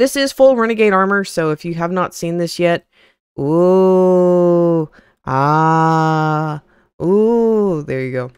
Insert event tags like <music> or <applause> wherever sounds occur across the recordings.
This is full Renegade armor, so if you have not seen this yet, ooh, ah, ooh, there you go.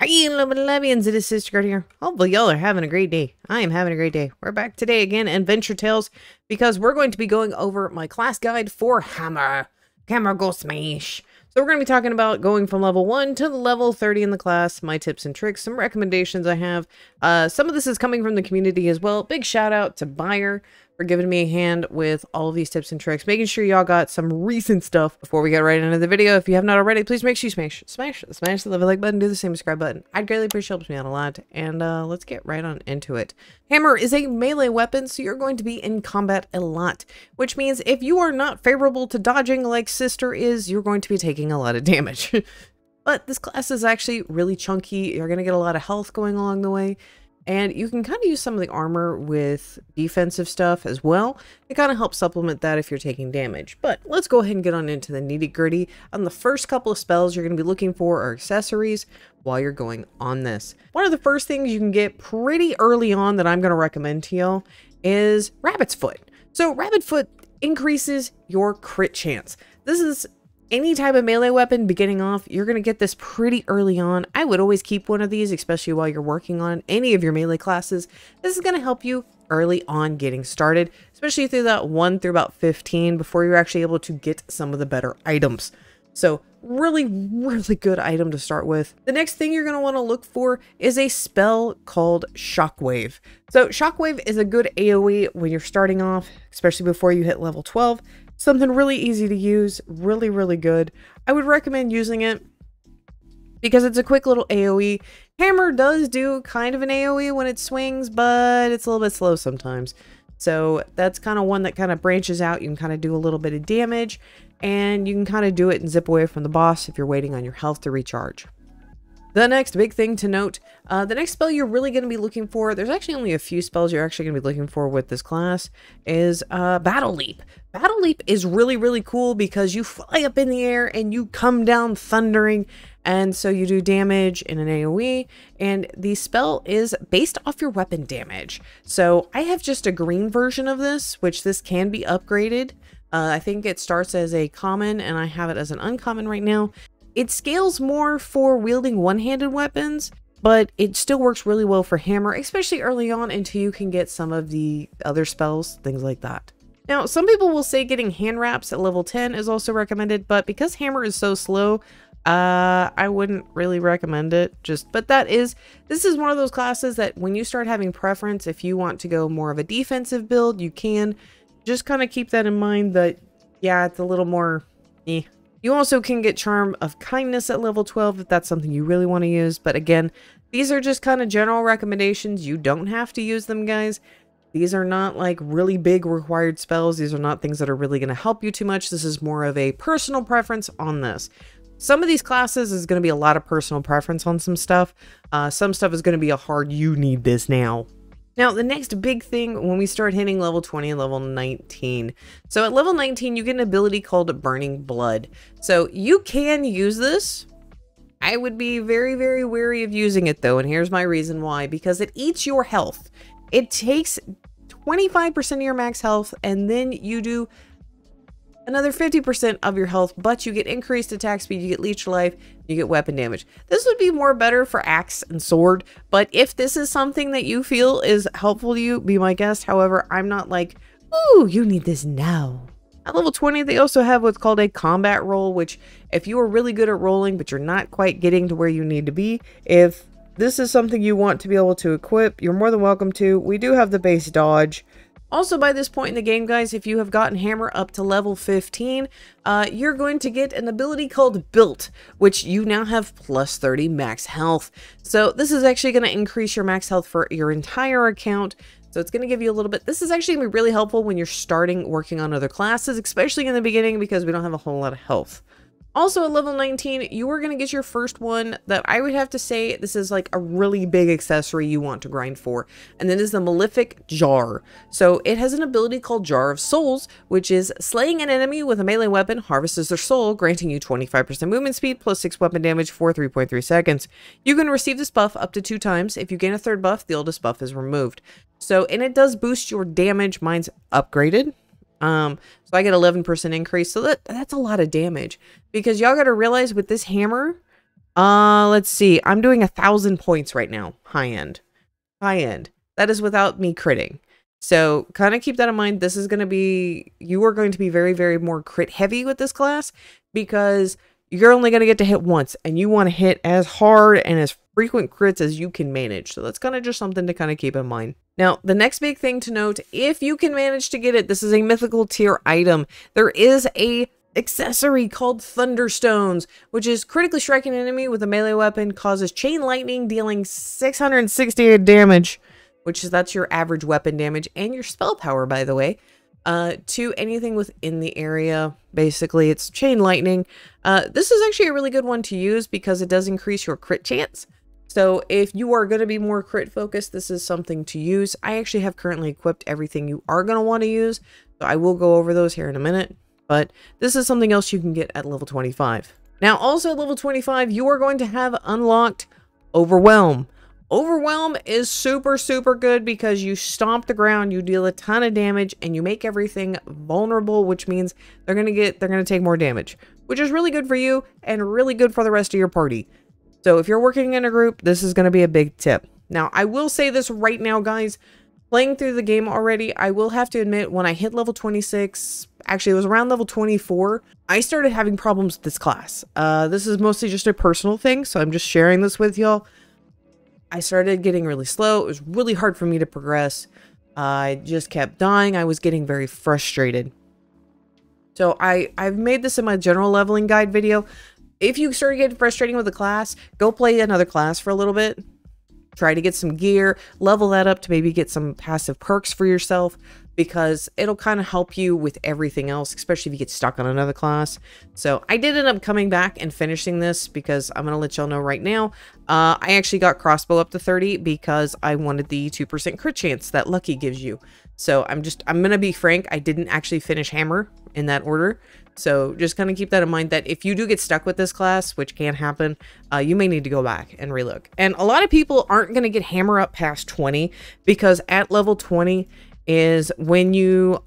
Hey, Lumilevians, it is Sister Guard here. Hopefully y'all are having a great day. I am having a great day. We're back today again in Venture Tales because we're going to be going over my class guide for Hammer. Hammer Go Smash. So we're going to be talking about going from level 1 to level 30 in the class, my tips and tricks, some recommendations I have. Uh, some of this is coming from the community as well. Big shout out to Buyer for giving me a hand with all of these tips and tricks, making sure y'all got some recent stuff before we get right into the video. If you have not already, please make sure you smash, smash, smash the like button, do the same subscribe button. I'd greatly appreciate it, helps me out a lot. And uh, let's get right on into it. Hammer is a melee weapon, so you're going to be in combat a lot, which means if you are not favorable to dodging like Sister is, you're going to be taking a lot of damage. <laughs> but this class is actually really chunky. You're going to get a lot of health going along the way. And you can kind of use some of the armor with defensive stuff as well. It kind of helps supplement that if you're taking damage. But let's go ahead and get on into the nitty gritty. On the first couple of spells you're going to be looking for are accessories while you're going on this. One of the first things you can get pretty early on that I'm going to recommend to y'all is Rabbit's Foot. So Rabbit Foot increases your crit chance. This is any type of melee weapon beginning off, you're going to get this pretty early on. I would always keep one of these, especially while you're working on any of your melee classes. This is going to help you early on getting started, especially through that 1 through about 15 before you're actually able to get some of the better items. So really, really good item to start with. The next thing you're going to want to look for is a spell called Shockwave. So Shockwave is a good AoE when you're starting off, especially before you hit level 12. Something really easy to use, really, really good. I would recommend using it because it's a quick little AoE. Hammer does do kind of an AoE when it swings, but it's a little bit slow sometimes. So that's kind of one that kind of branches out. You can kind of do a little bit of damage and you can kind of do it and zip away from the boss if you're waiting on your health to recharge. The next big thing to note, uh, the next spell you're really going to be looking for, there's actually only a few spells you're actually going to be looking for with this class, is uh, Battle Leap. Battle Leap is really, really cool because you fly up in the air and you come down thundering, and so you do damage in an AoE, and the spell is based off your weapon damage. So I have just a green version of this, which this can be upgraded. Uh, I think it starts as a common, and I have it as an uncommon right now. It scales more for wielding one-handed weapons, but it still works really well for hammer, especially early on until you can get some of the other spells, things like that. Now, some people will say getting hand wraps at level 10 is also recommended, but because hammer is so slow, uh, I wouldn't really recommend it. Just, but that is, this is one of those classes that when you start having preference, if you want to go more of a defensive build, you can. Just kind of keep that in mind that, yeah, it's a little more, eh, you also can get Charm of Kindness at level 12 if that's something you really want to use. But again, these are just kind of general recommendations. You don't have to use them, guys. These are not like really big required spells. These are not things that are really going to help you too much. This is more of a personal preference on this. Some of these classes is going to be a lot of personal preference on some stuff. Uh, some stuff is going to be a hard, you need this now now, the next big thing when we start hitting level 20 and level 19. So at level 19, you get an ability called Burning Blood. So you can use this. I would be very, very wary of using it though, and here's my reason why. Because it eats your health. It takes 25% of your max health, and then you do another 50% of your health, but you get increased attack speed, you get leech life, you get weapon damage. This would be more better for axe and sword, but if this is something that you feel is helpful to you, be my guest. However, I'm not like, ooh, you need this now. At level 20, they also have what's called a combat roll, which if you are really good at rolling, but you're not quite getting to where you need to be, if this is something you want to be able to equip, you're more than welcome to. We do have the base dodge, also, by this point in the game, guys, if you have gotten Hammer up to level 15, uh, you're going to get an ability called Built, which you now have plus 30 max health. So this is actually going to increase your max health for your entire account. So it's going to give you a little bit. This is actually going to be really helpful when you're starting working on other classes, especially in the beginning because we don't have a whole lot of health. Also, at level 19, you are going to get your first one that I would have to say this is like a really big accessory you want to grind for, and that is the Malefic Jar. So, it has an ability called Jar of Souls, which is slaying an enemy with a melee weapon harvests their soul, granting you 25% movement speed plus 6 weapon damage for 3.3 seconds. You can receive this buff up to two times. If you gain a third buff, the oldest buff is removed. So, and it does boost your damage. Mine's upgraded. Um, so I get 11% increase. So that, that's a lot of damage because y'all got to realize with this hammer, uh, let's see, I'm doing a thousand points right now. High end, high end. That is without me critting. So kind of keep that in mind. This is going to be, you are going to be very, very more crit heavy with this class because you're only going to get to hit once and you want to hit as hard and as frequent crits as you can manage. So that's kind of just something to kind of keep in mind. Now, the next big thing to note, if you can manage to get it, this is a mythical tier item. There is a accessory called Thunderstones, which is critically striking an enemy with a melee weapon, causes chain lightning, dealing 668 damage, which is that's your average weapon damage and your spell power, by the way, uh, to anything within the area. Basically, it's chain lightning. Uh, this is actually a really good one to use because it does increase your crit chance. So if you are going to be more crit focused, this is something to use. I actually have currently equipped everything you are going to want to use. So I will go over those here in a minute. But this is something else you can get at level 25. Now also at level 25, you are going to have unlocked Overwhelm. Overwhelm is super, super good because you stomp the ground, you deal a ton of damage, and you make everything vulnerable, which means they're going to get, they're going to take more damage, which is really good for you and really good for the rest of your party. So if you're working in a group, this is going to be a big tip. Now, I will say this right now, guys. Playing through the game already, I will have to admit, when I hit level 26, actually it was around level 24, I started having problems with this class. Uh, this is mostly just a personal thing, so I'm just sharing this with y'all. I started getting really slow. It was really hard for me to progress. I just kept dying. I was getting very frustrated. So I, I've made this in my general leveling guide video, if you start getting frustrating with a class, go play another class for a little bit. Try to get some gear, level that up to maybe get some passive perks for yourself because it'll kind of help you with everything else, especially if you get stuck on another class. So I did end up coming back and finishing this because I'm going to let y'all know right now. Uh, I actually got crossbow up to 30 because I wanted the 2% crit chance that Lucky gives you. So I'm just, I'm going to be frank, I didn't actually finish Hammer in that order. So just kind of keep that in mind that if you do get stuck with this class, which can happen, uh, you may need to go back and relook. And a lot of people aren't going to get hammer up past 20 because at level 20 is when you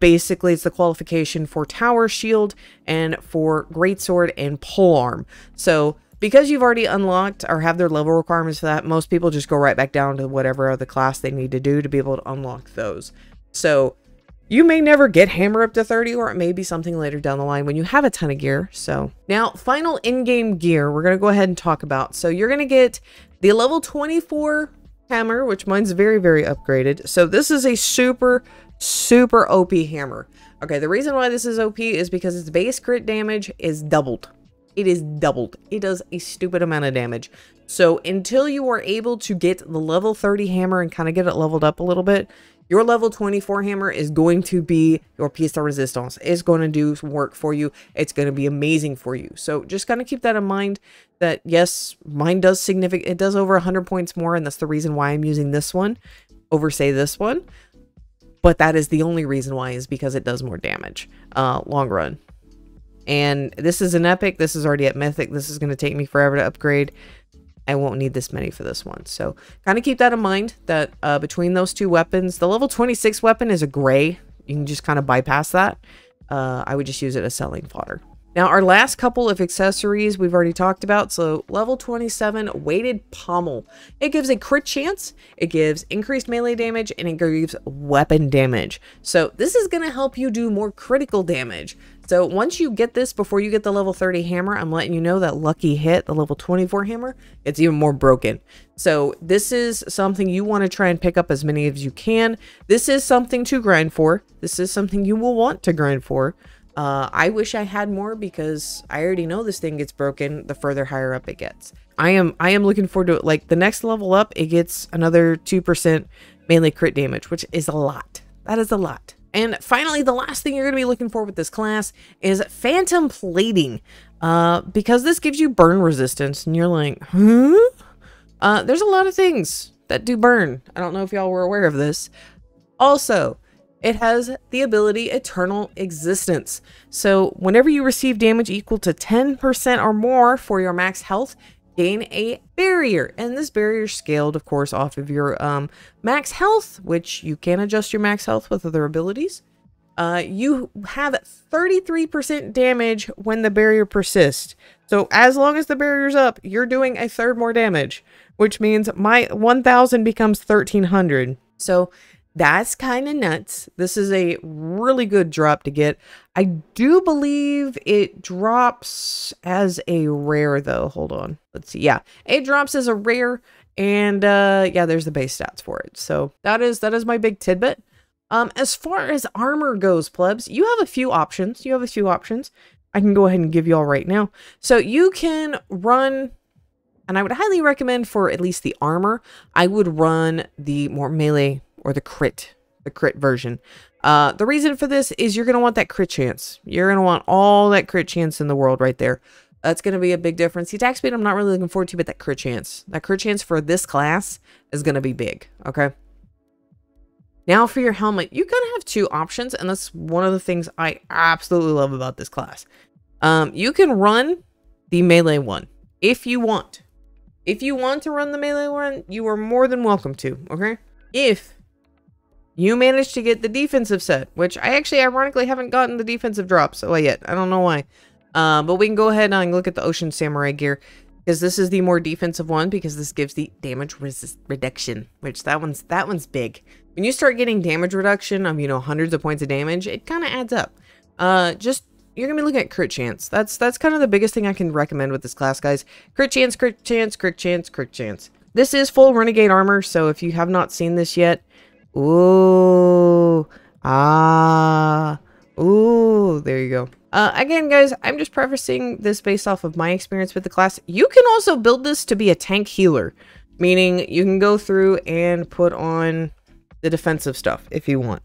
basically it's the qualification for tower shield and for greatsword and pole arm. So because you've already unlocked or have their level requirements for that, most people just go right back down to whatever other class they need to do to be able to unlock those. So you may never get hammer up to 30 or it may be something later down the line when you have a ton of gear. So now final in-game gear we're going to go ahead and talk about. So you're going to get the level 24 hammer, which mine's very, very upgraded. So this is a super, super OP hammer. Okay, the reason why this is OP is because its base crit damage is doubled. It is doubled. It does a stupid amount of damage. So until you are able to get the level 30 hammer and kind of get it leveled up a little bit, your level 24 hammer is going to be your piece de resistance. It's going to do work for you. It's going to be amazing for you. So just kind of keep that in mind that yes, mine does significant. It does over 100 points more. And that's the reason why I'm using this one over say this one. But that is the only reason why is because it does more damage uh, long run. And this is an epic. This is already at mythic. This is going to take me forever to upgrade. I won't need this many for this one. So kind of keep that in mind that uh, between those two weapons, the level 26 weapon is a gray. You can just kind of bypass that. Uh, I would just use it as selling fodder. Now, our last couple of accessories we've already talked about. So, level 27, Weighted Pommel. It gives a crit chance, it gives increased melee damage, and it gives weapon damage. So, this is going to help you do more critical damage. So, once you get this before you get the level 30 hammer, I'm letting you know that Lucky Hit, the level 24 hammer, it's even more broken. So, this is something you want to try and pick up as many as you can. This is something to grind for. This is something you will want to grind for. Uh, I wish I had more because I already know this thing gets broken the further higher up it gets. I am I am looking forward to it. Like the next level up, it gets another 2% mainly crit damage, which is a lot. That is a lot. And finally, the last thing you're going to be looking for with this class is Phantom Plating. Uh, because this gives you burn resistance, and you're like, huh? Uh, there's a lot of things that do burn. I don't know if y'all were aware of this. Also, it has the ability Eternal Existence. So whenever you receive damage equal to 10% or more for your max health, gain a barrier. And this barrier scaled, of course, off of your um, max health, which you can adjust your max health with other abilities. Uh, you have 33% damage when the barrier persists. So as long as the barrier's up, you're doing a third more damage, which means my 1000 becomes 1300. So that's kind of nuts. This is a really good drop to get. I do believe it drops as a rare though. Hold on. Let's see. Yeah, it drops as a rare and uh yeah, there's the base stats for it. So that is that is my big tidbit. Um as far as armor goes, plebs, you have a few options. You have a few options. I can go ahead and give you all right now. So you can run and I would highly recommend for at least the armor, I would run the more melee or the crit, the crit version. Uh, the reason for this is you're going to want that crit chance. You're going to want all that crit chance in the world right there. That's going to be a big difference. The attack speed I'm not really looking forward to, but that crit chance. That crit chance for this class is going to be big, okay? Now for your helmet, you kind of have two options, and that's one of the things I absolutely love about this class. Um, you can run the melee one if you want. If you want to run the melee one, you are more than welcome to, okay? If you managed to get the defensive set, which I actually ironically haven't gotten the defensive drops away yet. I don't know why. Uh, but we can go ahead and look at the Ocean Samurai gear because this is the more defensive one because this gives the damage reduction, which that one's that one's big. When you start getting damage reduction of you know hundreds of points of damage, it kind of adds up. Uh, just you're gonna be looking at crit chance. That's that's kind of the biggest thing I can recommend with this class, guys. Crit chance, crit chance, crit chance, crit chance. This is full renegade armor, so if you have not seen this yet, Ooh. Ah. Ooh. There you go. Uh, again, guys, I'm just prefacing this based off of my experience with the class. You can also build this to be a tank healer, meaning you can go through and put on the defensive stuff if you want.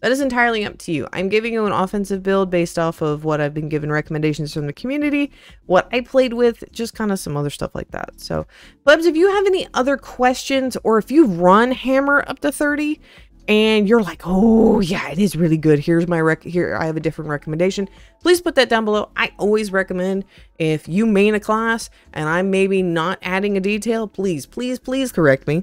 That is entirely up to you. I'm giving you an offensive build based off of what I've been given recommendations from the community, what I played with, just kind of some other stuff like that. So, Plebs, if you have any other questions or if you've run Hammer up to 30 and you're like, oh yeah, it is really good. Here's my rec here. I have a different recommendation. Please put that down below. I always recommend if you main a class and I'm maybe not adding a detail, please, please, please correct me.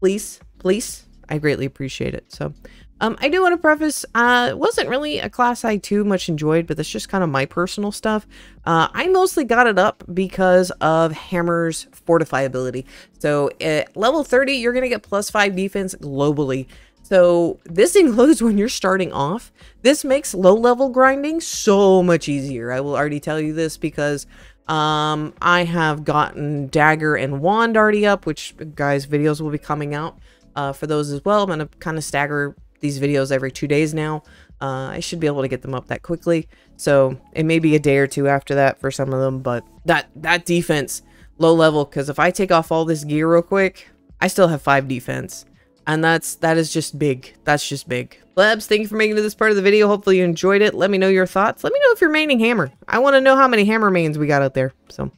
Please, please. I greatly appreciate it. So um, I do want to preface, uh, it wasn't really a class I too much enjoyed, but that's just kind of my personal stuff. Uh, I mostly got it up because of Hammer's Fortify ability. So at level 30, you're going to get plus 5 defense globally. So this <laughs> includes when you're starting off. This makes low-level grinding so much easier. I will already tell you this because um, I have gotten Dagger and Wand already up, which, guys, videos will be coming out uh, for those as well. I'm going to kind of stagger these videos every two days now. Uh, I should be able to get them up that quickly. So it may be a day or two after that for some of them, but that that defense low level because if I take off all this gear real quick, I still have five defense. And that's that is just big. That's just big. Labs, thank you for making it this part of the video. Hopefully you enjoyed it. Let me know your thoughts. Let me know if you're maining hammer. I want to know how many hammer mains we got out there. So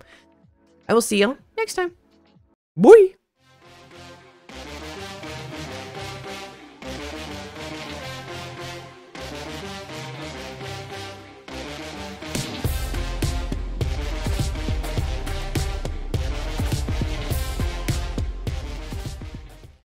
I will see y'all next time. Boy!